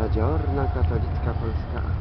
Zadziorna katolicka Polska.